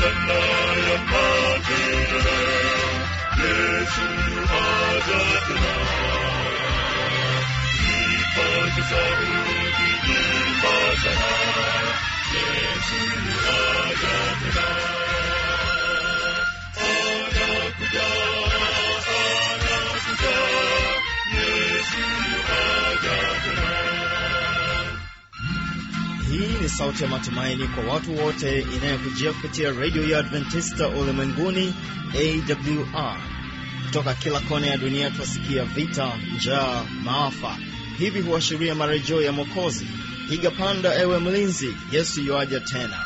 badala ya matendo. Yesu sauti ya matumaini kwa watu wote inayokujia kupitia redio ya Adventista ulimwenguni AWR. Kutoka kila kona ya dunia twasikia vita, njaa, maafa. Hivi huashiria marejeo ya mokozi Piga panda, ewe mlinzi, Yesu yuaja tena.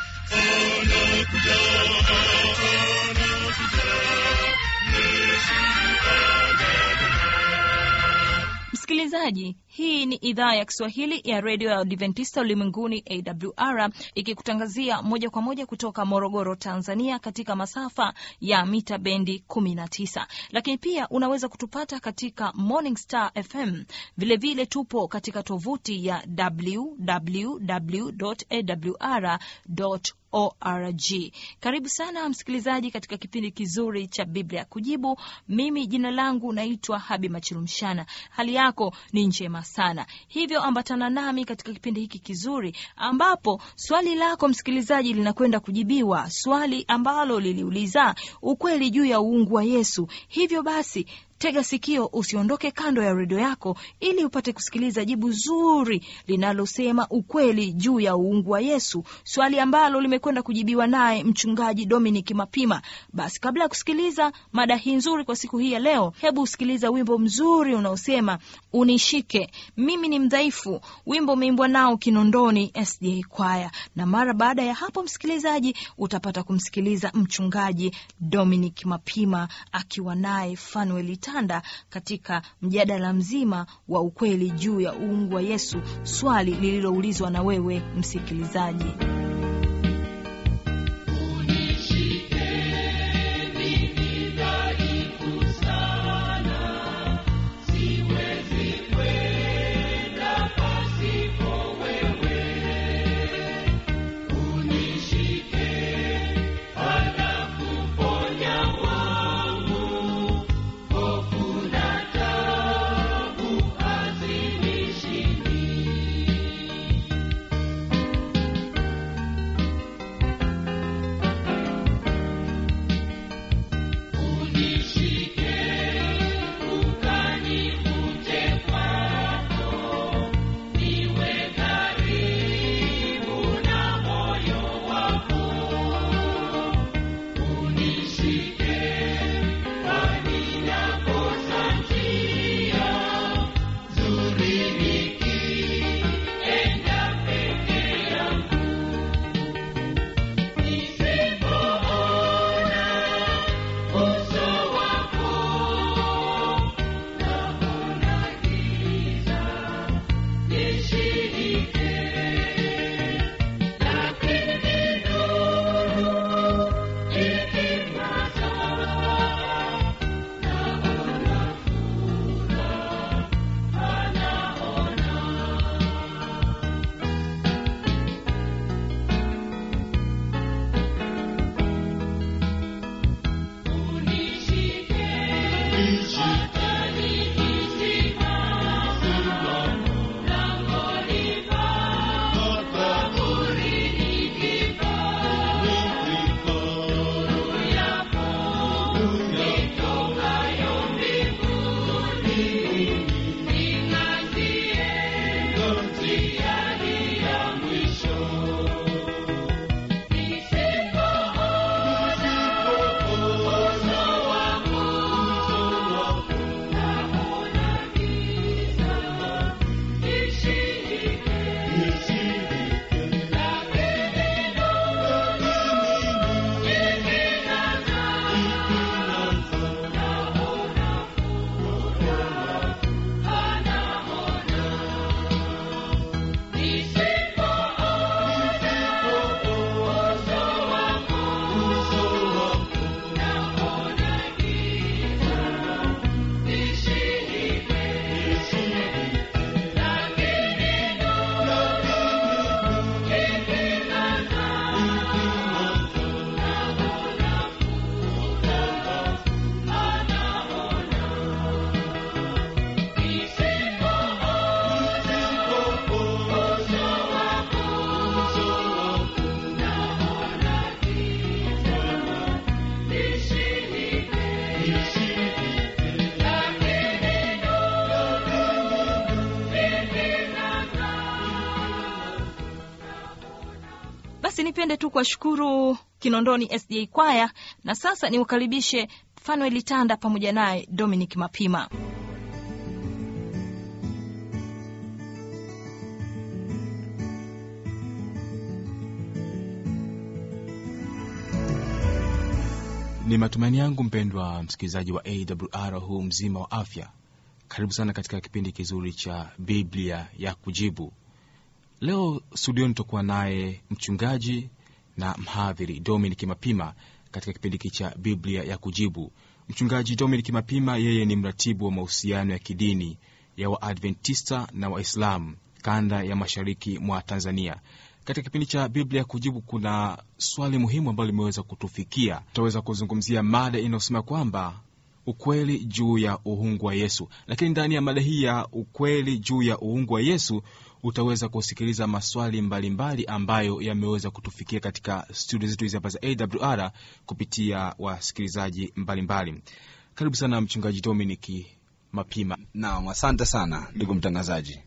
Msikilizaji, hii ni idhaa ya Kiswahili ya redio ya Adventista ulimwenguni AWR ikikutangazia moja kwa moja kutoka Morogoro, Tanzania, katika masafa ya mita bendi 19, lakini pia unaweza kutupata katika Morning Star FM. Vilevile vile tupo katika tovuti ya www.awr org. Karibu sana msikilizaji katika kipindi kizuri cha Biblia Kujibu. Mimi jina langu naitwa Habi Machilumshana. Hali yako ni njema sana, hivyo ambatana nami katika kipindi hiki kizuri ambapo swali lako msikilizaji linakwenda kujibiwa, swali ambalo liliuliza ukweli juu ya uungu wa Yesu. Hivyo basi tega sikio, usiondoke kando ya redio yako ili upate kusikiliza jibu zuri linalosema ukweli juu ya uungu wa Yesu, swali ambalo limekwenda kujibiwa naye mchungaji dominik Mapima. Basi kabla ya kusikiliza mada hii nzuri kwa siku hii ya leo, hebu usikiliza wimbo mzuri unaosema unishike mimi ni mdhaifu, wimbo umeimbwa nao Kinondoni SJ Kwaya, na mara baada ya hapo, msikilizaji, utapata kumsikiliza mchungaji dominik Mapima akiwa naye Fanuel Tanda katika mjadala mzima wa ukweli juu ya uungu wa Yesu, swali lililoulizwa na wewe msikilizaji. Nipende tu kuwashukuru Kinondoni SDA Kwaya, na sasa niwakaribishe Fanuel Tanda pamoja naye Dominic Mapima. Ni matumaini yangu mpendwa msikilizaji wa AWR huu mzima wa afya. Karibu sana katika kipindi kizuri cha Biblia ya kujibu. Leo studioni tutakuwa naye mchungaji na mhadhiri Dominic Mapima katika kipindi hiki cha Biblia ya kujibu. Mchungaji Dominic Mapima, yeye ni mratibu wa mahusiano ya kidini ya Waadventista na Waislamu kanda ya mashariki mwa Tanzania. Katika kipindi cha Biblia ya kujibu kuna swali muhimu ambalo limeweza kutufikia. Tutaweza kuzungumzia mada inayosema kwamba ukweli juu ya uungu wa Yesu, lakini ndani ya mada hii ya ukweli juu ya uungu wa Yesu utaweza kusikiliza maswali mbalimbali mbali ambayo yameweza kutufikia katika studio zetu hizi hapa za AWR kupitia wasikilizaji mbalimbali. Karibu sana mchungaji Dominic Mapima. Naam, asante sana ndugu mtangazaji.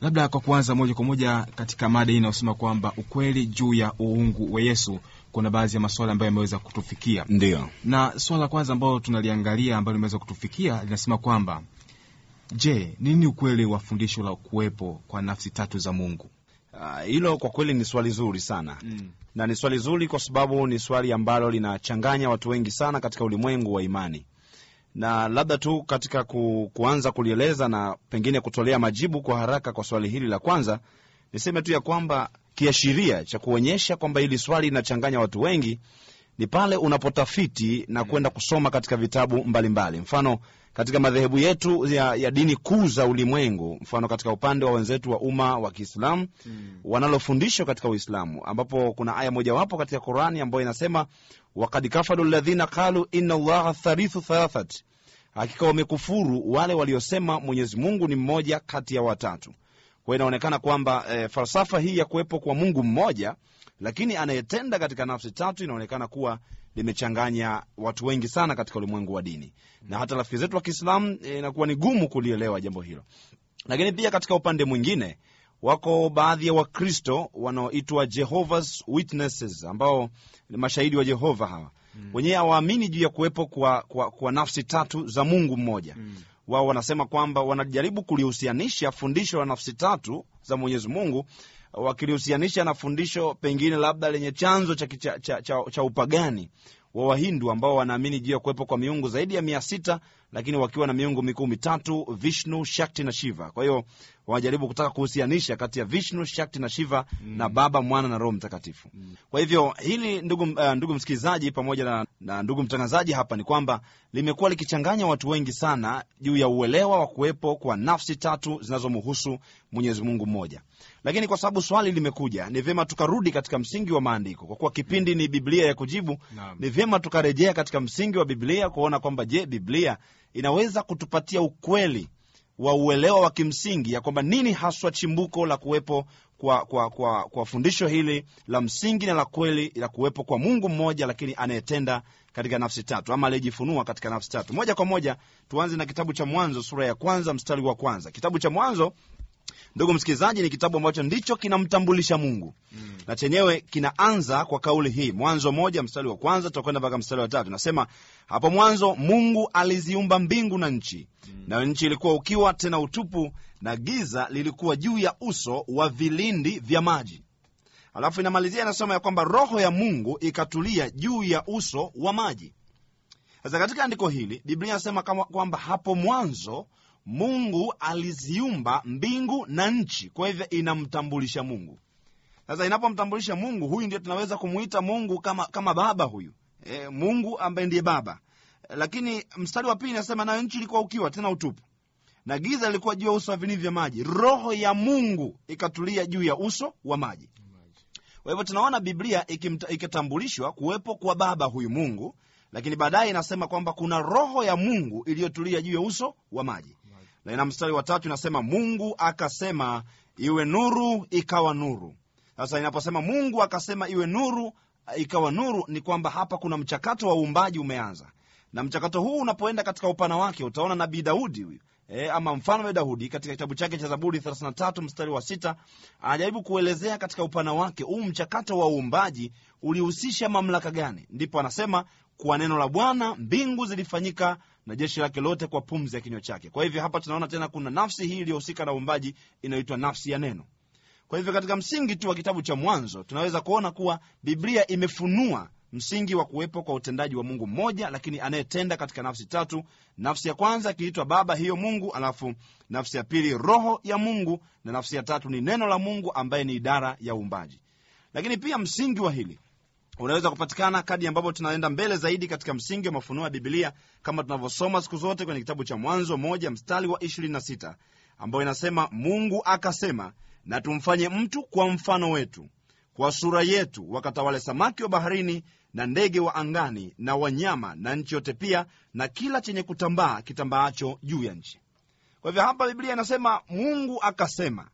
Labda kwa kuanza moja kwa moja katika mada hii inayosema kwamba ukweli juu ya uungu wa Yesu, kuna baadhi ya maswala ambayo yameweza kutufikia, Ndio, na swala la kwanza ambalo tunaliangalia ambalo limeweza kutufikia linasema kwamba je, nini ukweli wa fundisho la kuwepo kwa nafsi tatu za Mungu? Hilo hilo kwa kweli ni swali zuri sana Mm. na ni swali zuri kwa sababu ni swali ambalo linachanganya watu wengi sana katika ulimwengu wa imani, na labda tu katika ku, kuanza kulieleza na pengine kutolea majibu kwa haraka kwa swali hili la kwanza, niseme tu ya kwamba kiashiria cha kuonyesha kwamba hili swali linachanganya watu wengi ni pale unapotafiti na kwenda kusoma katika vitabu mbalimbali mbali. Mfano katika madhehebu yetu ya, ya dini kuu za ulimwengu, mfano katika upande wa wenzetu wa umma wa Kiislamu hmm, wanalofundishwa katika Uislamu, ambapo kuna aya mojawapo katika Qurani ambayo inasema wakad kafaru ladhina qalu inna llaha tharithu thalathat, hakika wamekufuru wale waliosema Mwenyezi Mungu ni mmoja kati ya watatu. Kwa inaonekana kwamba e, falsafa hii ya kuwepo kwa Mungu mmoja lakini anayetenda katika nafsi tatu inaonekana kuwa limechanganya watu wengi sana katika ulimwengu wa dini, na hata rafiki zetu wa Kiislamu eh, inakuwa ni gumu kulielewa jambo hilo. Lakini pia katika upande mwingine wako baadhi ya Wakristo wanaoitwa Jehovah's Witnesses ambao ni mashahidi wa Jehova hawa mm. wenyewe hawaamini juu ya kuwepo kwa, kwa, kwa nafsi tatu za Mungu mmoja mm. wao wanasema kwamba wanajaribu kulihusianisha fundisho la nafsi tatu za Mwenyezi Mungu wakilihusianisha na fundisho pengine labda lenye chanzo cha, cha, cha, cha, upagani wa Wahindu ambao wanaamini juu ya kuwepo kwa miungu zaidi ya mia sita lakini wakiwa na miungu mikuu mitatu Vishnu, Shakti na Shiva. Kwa hiyo wanajaribu kutaka kuhusianisha kati ya Vishnu, Shakti na Shiva mm. na Baba, Mwana na Roho Mtakatifu. mm. Kwa hivyo hili ndugu, uh, ndugu msikilizaji pamoja na, na ndugu mtangazaji hapa ni kwamba limekuwa likichanganya watu wengi sana juu ya uelewa wa kuwepo kwa nafsi tatu zinazomhusu Mwenyezi Mungu mmoja. Lakini kwa sababu swali limekuja, ni vyema tukarudi katika msingi wa maandiko, kwa kuwa kipindi ni Biblia ya kujibu. Naam. Ni vyema tukarejea katika msingi wa Biblia kuona kwamba je, Biblia inaweza kutupatia ukweli wa uelewa wa kimsingi ya kwamba nini haswa chimbuko la kuwepo kwa, kwa, kwa, kwa fundisho hili la msingi na la kweli la kuwepo kwa Mungu mmoja, lakini anayetenda katika nafsi tatu ama aliyejifunua katika nafsi tatu. Moja kwa moja tuanze na kitabu cha Mwanzo sura ya kwanza mstari wa kwanza. Kitabu cha Mwanzo ndugu msikilizaji, ni kitabu ambacho ndicho kinamtambulisha Mungu mm. na chenyewe kinaanza kwa kauli hii, Mwanzo moja mstari wa kwanza, tutakwenda mpaka mstari wa tatu. Nasema hapo mwanzo Mungu aliziumba mbingu na nchi mm. na nchi ilikuwa ukiwa tena utupu, na giza lilikuwa juu ya uso wa vilindi vya maji. Alafu inamalizia inasema ya kwamba roho ya Mungu ikatulia juu ya uso wa maji. Sasa katika andiko hili Biblia inasema kwamba hapo mwanzo Mungu aliziumba mbingu na nchi, kwa hivyo inamtambulisha Mungu. Sasa inapomtambulisha Mungu, huyu ndio tunaweza kumuita Mungu kama, kama baba huyu e, Mungu ambaye ndiye baba. Lakini mstari wa pili inasema nayo nchi ilikuwa ukiwa tena utupu, na giza lilikuwa juu ya uso wa vilindi vya maji, roho ya Mungu ikatulia juu ya uso wa maji. Kwa hivyo tunaona Biblia ikitambulishwa kuwepo kwa baba huyu Mungu, lakini baadaye inasema kwamba kuna roho ya Mungu iliyotulia juu ya uso wa maji. Na ina mstari wa tatu inasema Mungu akasema iwe nuru, ikawa nuru. Sasa inaposema Mungu akasema iwe nuru, ikawa nuru, ni kwamba hapa kuna mchakato wa uumbaji umeanza, na mchakato huu unapoenda katika upana wake, utaona nabii Daudi huyu e, ama mfalme Daudi katika kitabu chake cha Zaburi 33 mstari wa sita anajaribu kuelezea katika upana wake huu mchakato wa uumbaji ulihusisha mamlaka gani. Ndipo anasema kwa neno la Bwana mbingu zilifanyika na jeshi lake lote kwa pumzi ya kinywa chake. Kwa hivyo hapa tunaona tena kuna nafsi hii iliyohusika na uumbaji inayoitwa nafsi ya neno. Kwa hivyo katika msingi tu wa kitabu cha Mwanzo tunaweza kuona kuwa Biblia imefunua msingi wa kuwepo kwa utendaji wa Mungu mmoja, lakini anayetenda katika nafsi tatu. Nafsi ya kwanza ikiitwa Baba, hiyo Mungu, alafu nafsi ya pili Roho ya Mungu, na nafsi ya tatu ni neno la Mungu ambaye ni idara ya uumbaji. Lakini pia msingi wa hili unaweza kupatikana kadi ambapo tunaenda mbele zaidi katika msingi wa mafunuo ya Bibilia kama tunavyosoma siku zote kwenye kitabu cha Mwanzo moja mstari wa 26 ambayo inasema, Mungu akasema, na tumfanye mtu kwa mfano wetu, kwa sura yetu, wakatawale samaki wa baharini na ndege wa angani na wanyama na nchi yote pia na kila chenye kutambaa kitambaacho juu ya nchi. Kwa hivyo hapa Biblia inasema Mungu akasema,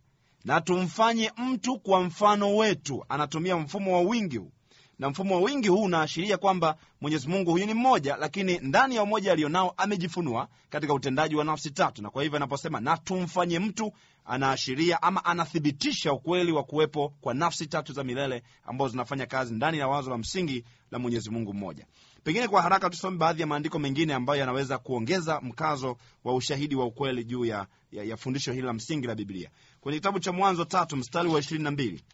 na tumfanye mtu kwa mfano wetu. Anatumia mfumo wa wingi huu na mfumo wa wingi huu unaashiria kwamba Mwenyezi Mungu huyu ni mmoja, lakini ndani ya umoja alionao amejifunua katika utendaji wa nafsi tatu. Na kwa hivyo anaposema na tumfanye mtu, anaashiria ama anathibitisha ukweli wa kuwepo kwa nafsi tatu za milele ambazo zinafanya kazi ndani ya wazo la msingi la Mwenyezi Mungu mmoja. Pengine kwa haraka tusome baadhi ya maandiko mengine ambayo yanaweza kuongeza mkazo wa ushahidi wa ukweli juu ya, ya, ya fundisho hili la msingi la Biblia. Kwenye kitabu cha Mwanzo tatu mstari wa ishirini na mbili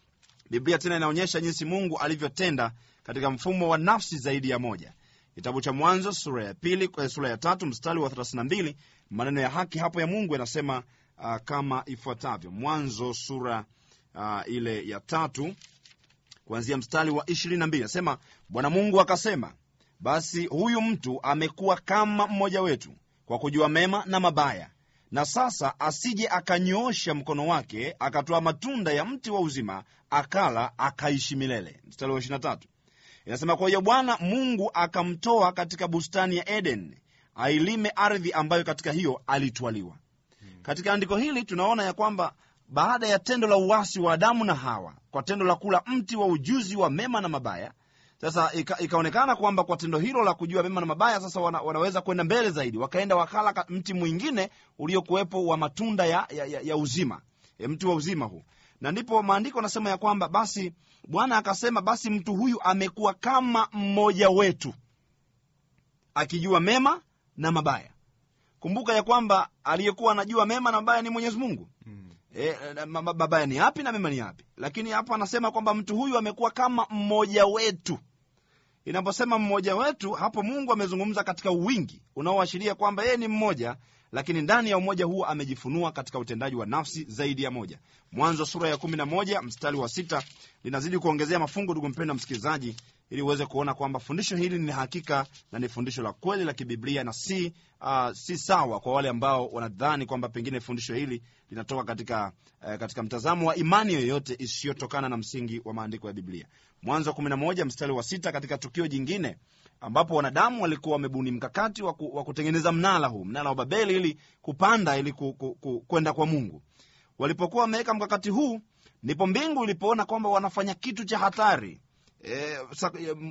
Biblia tena inaonyesha jinsi Mungu alivyotenda katika mfumo wa nafsi zaidi ya moja. Kitabu cha Mwanzo sura ya pili, sura ya tatu mstari wa 32, maneno ya haki hapo ya Mungu yanasema uh, kama ifuatavyo. Mwanzo sura uh, ile ya tatu kuanzia mstari wa 22, nasema Bwana Mungu akasema, basi huyu mtu amekuwa kama mmoja wetu kwa kujua mema na mabaya na sasa asije akanyoosha mkono wake akatoa matunda ya mti wa uzima akala akaishi milele. Mstari wa 23 inasema, kwa hiyo Bwana Mungu akamtoa katika bustani ya Eden ailime ardhi ambayo katika hiyo alitwaliwa. Katika andiko hili tunaona ya kwamba baada ya tendo la uwasi wa Adamu na Hawa kwa tendo la kula mti wa ujuzi wa mema na mabaya sasa ika, ikaonekana kwamba kwa tendo hilo la kujua mema na mabaya sasa wana, wanaweza kwenda mbele zaidi, wakaenda wakala mti mwingine uliokuwepo wa matunda ya, ya, ya, ya uzima ya mti wa uzima huu, na ndipo maandiko anasema ya kwamba basi Bwana akasema, basi mtu huyu amekuwa kama mmoja wetu akijua mema na mabaya. Kumbuka ya kwamba aliyekuwa anajua mema na mabaya ni Mwenyezi Mungu. E, mabaya ni yapi na mema ni yapi? Lakini hapo anasema kwamba mtu huyu amekuwa kama mmoja wetu. Inaposema mmoja wetu, hapo Mungu amezungumza katika uwingi unaoashiria kwamba yeye ni mmoja, lakini ndani ya umoja huo amejifunua katika utendaji wa nafsi zaidi ya moja. Mwanzo sura ya kumi na moja mstari wa sita linazidi kuongezea mafungo, ndugu mpenda msikilizaji, ili uweze kuona kwamba fundisho hili ni hakika na ni fundisho la kweli la kibiblia na si, uh, si sawa kwa wale ambao wanadhani kwamba pengine fundisho hili linatoka katika, uh, katika mtazamo wa imani yoyote isiyotokana na msingi wa maandiko ya Biblia. Mwanzo wa 11 mstari wa sita, katika tukio jingine ambapo wanadamu walikuwa wamebuni mkakati wa waku, kutengeneza mnara huu mnara wa Babeli ili kupanda ili ku, ku, ku, kwenda kwa Mungu. Walipokuwa wameweka mkakati huu, ndipo mbingu ilipoona kwamba wanafanya kitu cha hatari. E,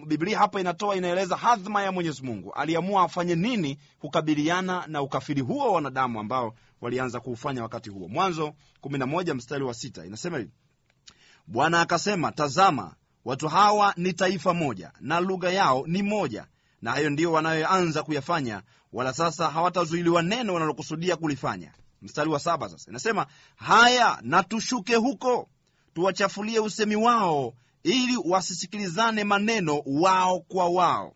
Biblia hapa inatoa inaeleza hadhma ya Mwenyezi Mungu. Aliamua afanye nini kukabiliana na ukafiri huo wa wanadamu ambao walianza kuufanya wakati huo. Mwanzo 11 mstari wa sita inasema hivi: Bwana akasema, tazama, watu hawa ni taifa moja na lugha yao ni moja, na hayo ndiyo wanayoanza kuyafanya, wala sasa hawatazuiliwa neno wanalokusudia kulifanya. Mstari wa saba sasa inasema, haya natushuke huko tuwachafulie usemi wao ili wasisikilizane maneno wao kwa wao.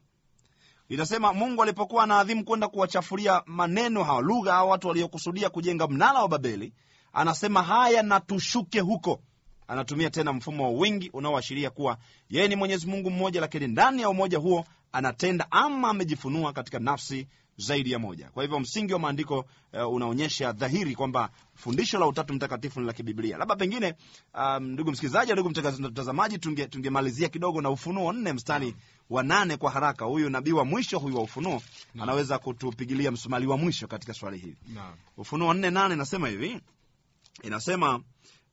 Inasema Mungu alipokuwa anaadhimu kwenda kuwachafulia maneno hawa lugha hawa watu waliokusudia kujenga mnala wa Babeli, anasema haya natushuke huko. Anatumia tena mfumo wa wingi unaoashiria kuwa yeye ni Mwenyezi Mungu mmoja, lakini ndani ya umoja huo anatenda ama amejifunua katika nafsi zaidi ya moja. Kwa hivyo msingi wa maandiko uh, unaonyesha dhahiri kwamba fundisho la Utatu Mtakatifu ni la kibiblia. Labda pengine, um, ndugu msikilizaji, ndugu mtazamaji, tungemalizia tunge kidogo na Ufunuo nne mstari wa nane kwa haraka. Huyu nabii wa mwisho huyu wa Ufunuo na anaweza kutupigilia msumali wa mwisho katika swali hili. Ufunuo nne nane inasema hivi, inasema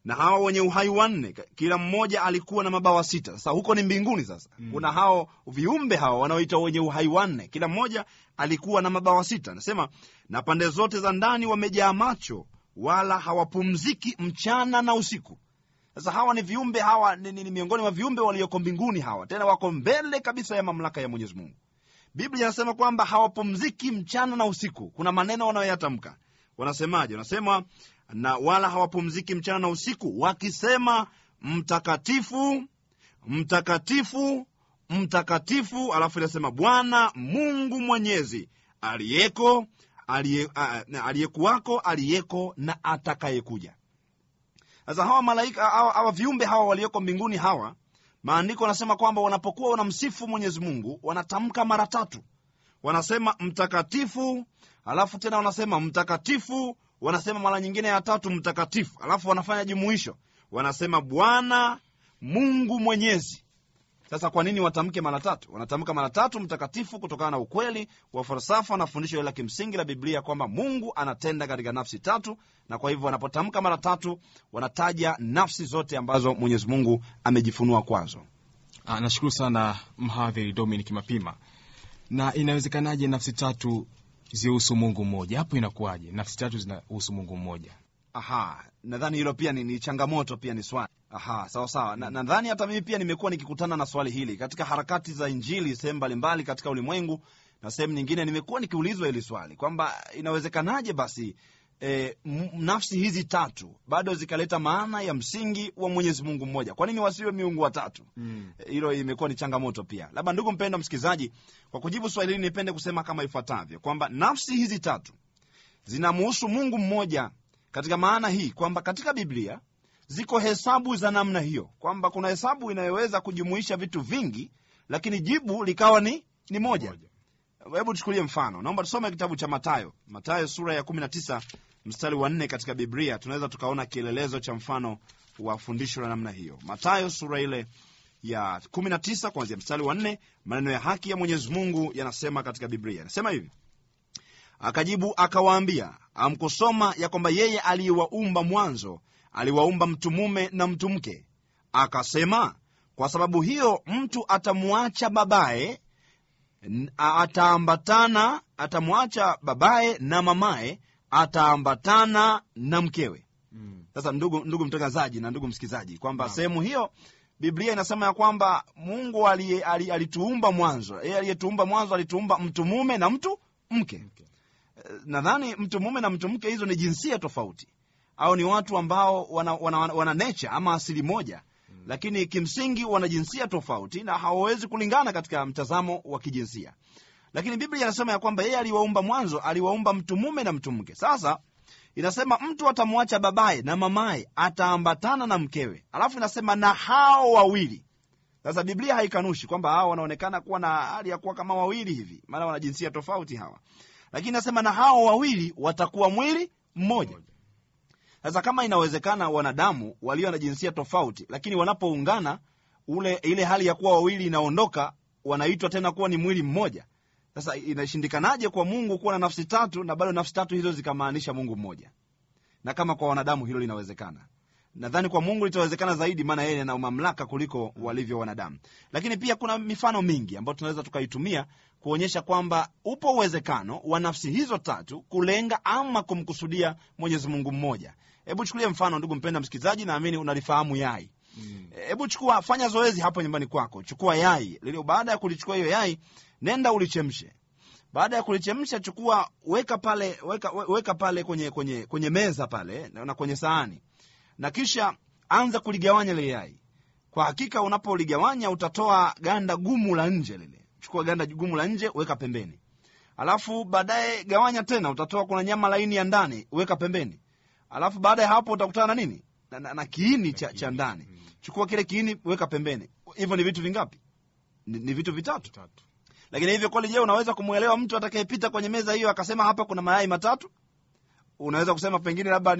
na hawa wenye uhai wanne kila mmoja alikuwa na mabawa sita sasa huko ni mbinguni sasa Mm. kuna hao viumbe hawa wanaoitwa wenye uhai wanne kila mmoja alikuwa na mabawa sita. Anasema na pande zote za ndani wamejaa macho wala hawapumziki mchana na usiku. Sasa hawa ni viumbe hawa ni, ni, ni miongoni mwa viumbe walioko mbinguni hawa tena wako mbele kabisa ya mamlaka ya mwenyezi mungu. Biblia inasema kwamba hawapumziki mchana na usiku. Kuna maneno wanayoyatamka. Wanasemaje? Wanasema na wala hawapumziki mchana na usiku wakisema mtakatifu mtakatifu mtakatifu alafu inasema bwana mungu mwenyezi aliyeko aliyekuwako aliyeko na atakayekuja. Sasa hawa malaika hawa, hawa viumbe hawa walioko mbinguni hawa maandiko anasema kwamba wanapokuwa wanamsifu mwenyezi mungu wanatamka mara tatu. Wanasema mtakatifu alafu tena wanasema mtakatifu wanasema mara nyingine ya tatu mtakatifu alafu wanafanya jumuisho. Wanasema bwana mungu mwenyezi sasa kwa nini watamke mara tatu wanatamka mara tatu mtakatifu kutokana na ukweli wa falsafa na fundisho la kimsingi la biblia kwamba mungu anatenda katika nafsi tatu na kwa hivyo wanapotamka mara tatu wanataja nafsi zote ambazo mwenyezi mungu amejifunua kwazo Ah, nashukuru sana mhadhiri Dominic Mapima. Na inawezekanaje nafsi tatu zihusu Mungu mmoja? Hapo inakuwaje? Nafsi tatu zinahusu Mungu mmoja? Aha nadhani hilo pia ni, ni changamoto pia ni swali. Aha sawa sawa. Na- nadhani hata mimi pia nimekuwa nikikutana na swali hili. Katika harakati za injili sehemu mbalimbali katika ulimwengu na sehemu nyingine nimekuwa nikiulizwa hili swali kwamba inawezekanaje basi E, nafsi hizi tatu bado zikaleta maana ya msingi wa mwenyezi mungu mmoja? Kwa nini wasiwe miungu watatu Hilo Mm. E, imekuwa ni changamoto pia. Labda ndugu mpendo msikilizaji kwa kujibu swali hili nipende kusema kama ifuatavyo kwamba nafsi hizi tatu zinamuhusu mungu mmoja katika maana hii kwamba katika biblia ziko hesabu za namna hiyo kwamba kuna hesabu inayoweza kujumuisha vitu vingi lakini jibu likawa ni ni moja. Hebu tuchukulie mfano. Naomba tusome kitabu cha matayo matayo sura ya 19 mstari wa nne katika biblia. Tunaweza tukaona kielelezo cha mfano wa fundisho la namna hiyo. Matayo sura ile ya 19 kuanzia mstari wa nne maneno ya haki ya mwenyezi mungu yanasema katika biblia. Yanasema hivi. Akajibu akawaambia amkusoma ya kwamba yeye aliyewaumba mwanzo aliwaumba mtu mume na mtu mke. Akasema kwa sababu hiyo mtu atamwacha babaye ataambatana atamwacha babaye na mamaye ataambatana na mkewe. Mm. sasa ndugu, ndugu mtangazaji na ndugu msikilizaji kwamba sehemu hiyo biblia inasema ya kwamba mungu alituumba mwanzo. Yeye aliyetuumba mwanzo alituumba mtu mume na mtu mke. Okay. Nadhani mtu mume na mtu mke hizo ni jinsia tofauti. Au ni watu ambao wana, wana, wana, wana nature ama asili moja. Mm. lakini kimsingi wana jinsia tofauti na hawawezi kulingana katika mtazamo wa kijinsia. Lakini biblia inasema ya kwamba yeye aliwaumba mwanzo aliwaumba mtu mume na mtu mke. Sasa inasema mtu atamwacha babaye na mamaye ataambatana na mkewe. Alafu inasema na hao wawili. Sasa biblia haikanushi kwamba hawa wanaonekana kuwa na hali ya kuwa kama wawili hivi. Maana wana jinsia tofauti hawa lakini nasema na hao wawili watakuwa mwili mmoja. Sasa kama inawezekana wanadamu walio na jinsia tofauti lakini wanapoungana ule ile hali ya kuwa wawili inaondoka wanaitwa tena kuwa ni mwili mmoja. Sasa inashindikanaje kwa mungu kuwa na nafsi tatu na bado nafsi tatu hizo zikamaanisha mungu mmoja? Na kama kwa wanadamu hilo linawezekana nadhani kwa mungu litawezekana zaidi maana yeye ana mamlaka kuliko walivyo wanadamu. Lakini pia kuna mifano mingi ambayo tunaweza tukaitumia kuonyesha kwamba upo uwezekano wa nafsi hizo tatu kulenga ama kumkusudia mwenyezi mungu mmoja. Hebu chukulie mfano ndugu mpenda msikilizaji naamini unalifahamu yai. Mm. hebu chukua fanya zoezi hapo nyumbani kwako. Chukua yai. Lilio. baada ya kulichukua hiyo yai nenda ulichemshe. Baada ya kulichemsha chukua weka pale weka, weka pale kwenye kwenye kwenye meza pale na na kwenye sahani na kisha anza kuligawanya lile yai. Kwa hakika unapoligawanya utatoa ganda gumu la nje lile. Chukua ganda gumu la nje weka pembeni. Alafu baadaye gawanya tena utatoa kuna nyama laini ya ndani weka pembeni. Alafu baada ya hapo utakutana na nini? Na, na, na kiini cha, cha ndani. Chukua kile kiini weka pembeni. Hivyo ni vitu vingapi? Ni, ni vitu vitatu. Tatu. lakini hivyo kweli je unaweza kumwelewa mtu atakayepita kwenye meza hiyo akasema hapa kuna mayai matatu unaweza kusema pengine labda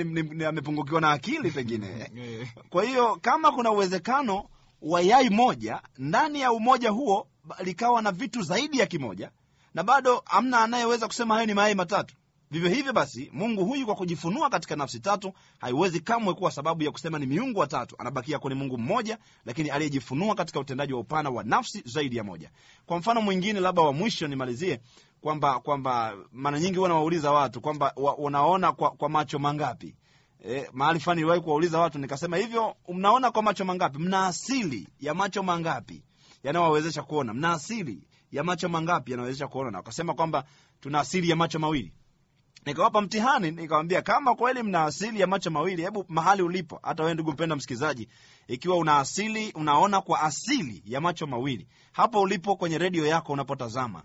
amepungukiwa na akili pengine. Kwa hiyo kama kuna uwezekano wa yai moja ndani ya umoja huo likawa na vitu zaidi ya kimoja na bado amna anayeweza kusema hayo ni mayai matatu vivyo hivyo basi mungu huyu kwa kujifunua katika nafsi tatu haiwezi kamwe kuwa sababu ya kusema ni miungu watatu anabakia kuwa ni mungu mmoja lakini aliyejifunua katika utendaji wa upana wa nafsi zaidi ya moja. Kwa mfano mwingine labda wa mwisho nimalizie kwamba kwamba mara nyingi huwa nawauliza watu kwamba wa, unaona kwa, kwa macho mangapi? E, mahali fulani niliwahi kuwauliza watu nikasema hivyo mnaona kwa macho mangapi? Mna asili ya macho mangapi? Yanayowawezesha kuona. Mna asili ya macho mangapi? Yanawezesha kuona. Na wakasema kwamba tuna asili ya macho mawili nikawapa mtihani nikawambia kama kweli mna asili ya macho mawili hebu mahali ulipo. Hata wewe ndugu mpenda msikilizaji ikiwa una asili unaona kwa asili ya macho mawili hapo ulipo kwenye redio yako unapotazama.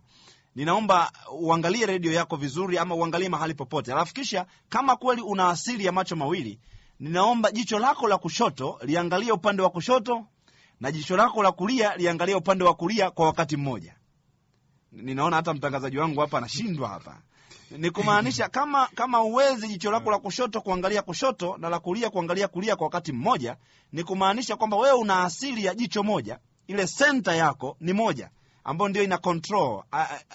Ninaomba uangalie redio yako vizuri ama uangalie mahali popote. Alafu kisha kama kweli una asili ya macho mawili ninaomba jicho lako la kushoto liangalie upande wa kushoto na jicho lako la kulia liangalie upande wa kulia kwa wakati mmoja. Ninaona hata mtangazaji wangu hapa anashindwa hapa ni kumaanisha kama kama uwezi jicho lako la kushoto kuangalia kushoto na la kulia kuangalia kulia kwa wakati mmoja ni kumaanisha kwamba wewe una asili ya jicho moja. Ile senta yako ni moja ambayo ndio ina control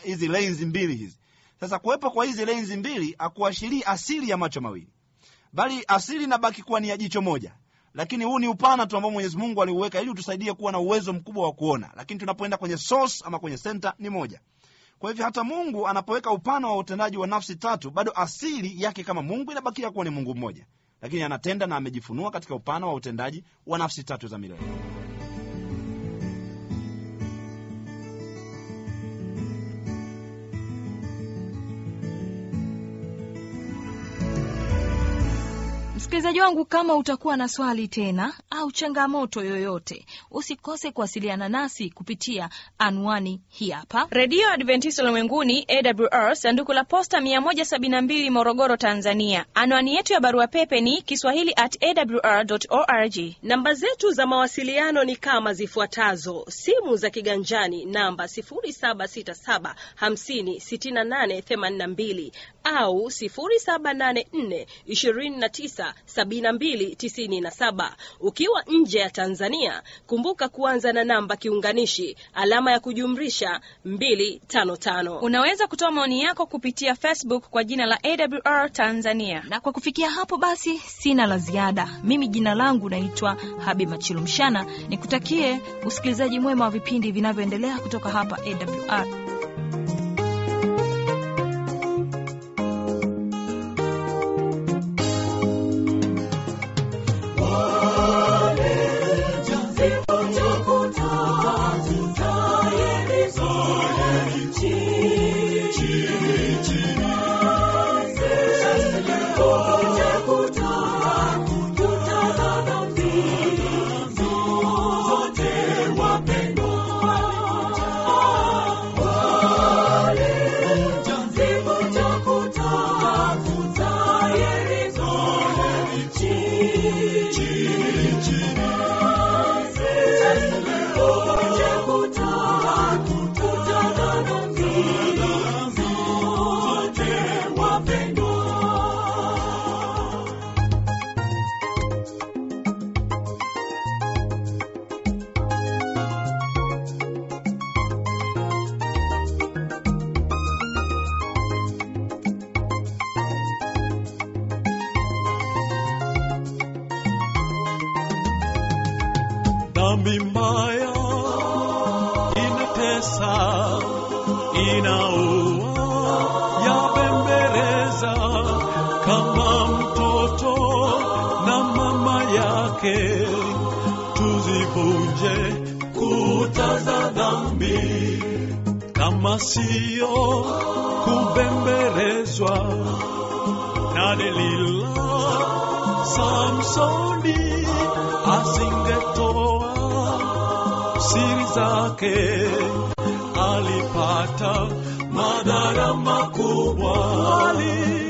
hizi lanes mbili hizi. Sasa kuwepo kwa hizi lanes mbili akuashirii asili ya macho mawili bali asili inabaki kuwa ni ya jicho moja. Lakini huu ni upana tu ambao mwenyezi mungu aliuweka ili utusaidie kuwa na uwezo mkubwa wa kuona. Lakini tunapoenda kwenye source ama kwenye center ni moja kwa hivyo hata mungu anapoweka upana wa utendaji wa nafsi tatu bado asili yake kama mungu inabakia kuwa ni mungu mmoja. Lakini anatenda na amejifunua katika upana wa utendaji wa nafsi tatu za milele Msikilizaji wangu, kama utakuwa na swali tena au changamoto yoyote, usikose kuwasiliana nasi kupitia anwani hii hapa: redio adventista ulimwenguni awr sanduku la posta 172 morogoro tanzania. Anwani yetu ya barua pepe ni kiswahili at awr org. Namba zetu za mawasiliano ni kama zifuatazo. Simu za kiganjani namba 767 au 784297297 ukiwa nje ya tanzania kumbuka kuanza na namba kiunganishi alama ya kujumrisha 255 unaweza kutoa maoni yako kupitia facebook kwa jina la awr tanzania. Na kwa kufikia hapo basi sina la ziada. Mimi jina langu naitwa habi Machilumshana, nikutakie usikilizaji mwema wa vipindi vinavyoendelea kutoka hapa awr kama kubemberezwa na delila samsoni asingetoa siri zake alipata madhara makubwa. Chini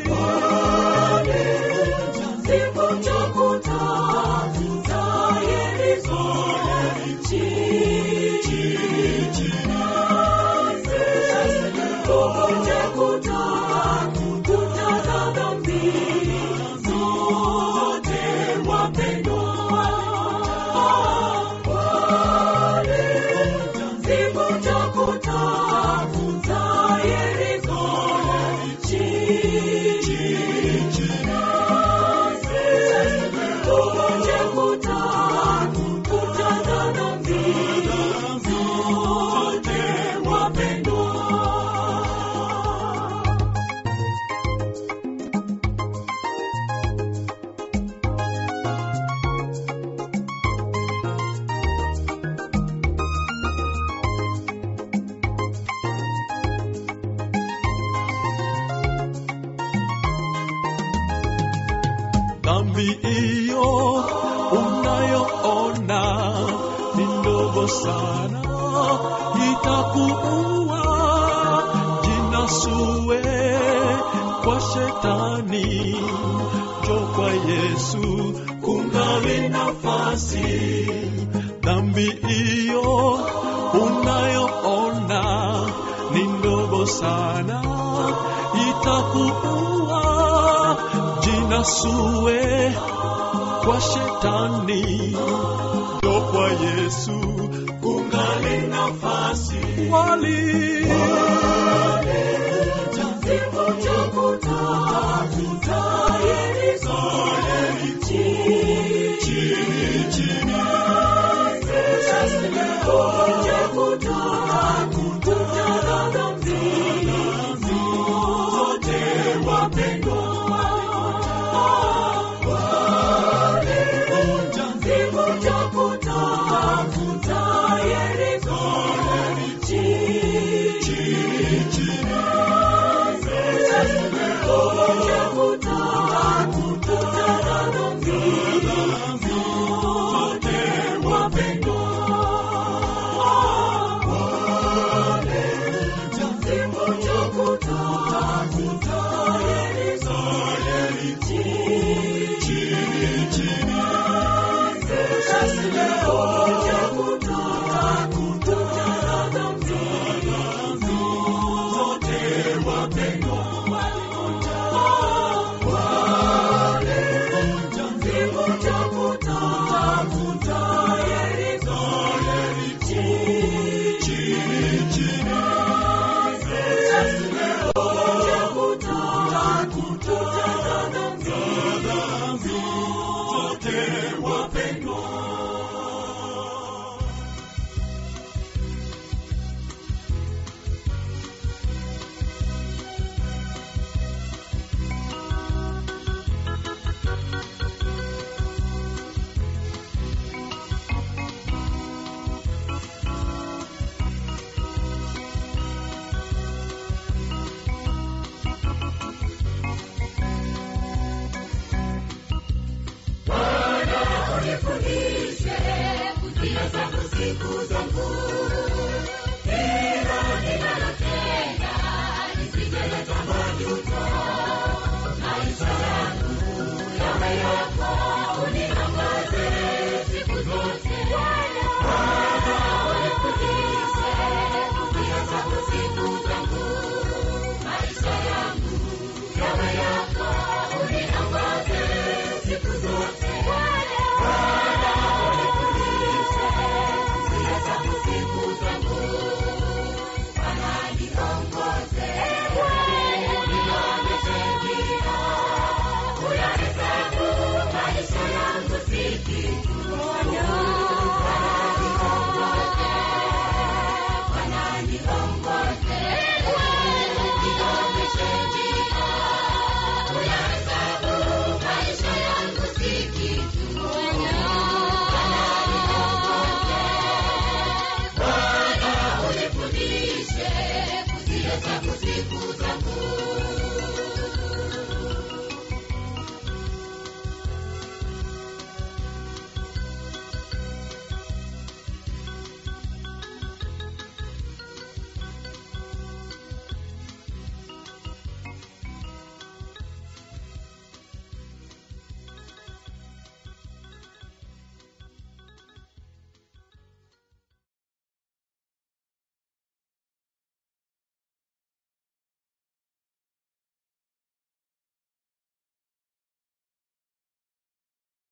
kwa shetani, ndo kwa Yesu, kungali nafasi. Wali. Maisha yangu yawe ya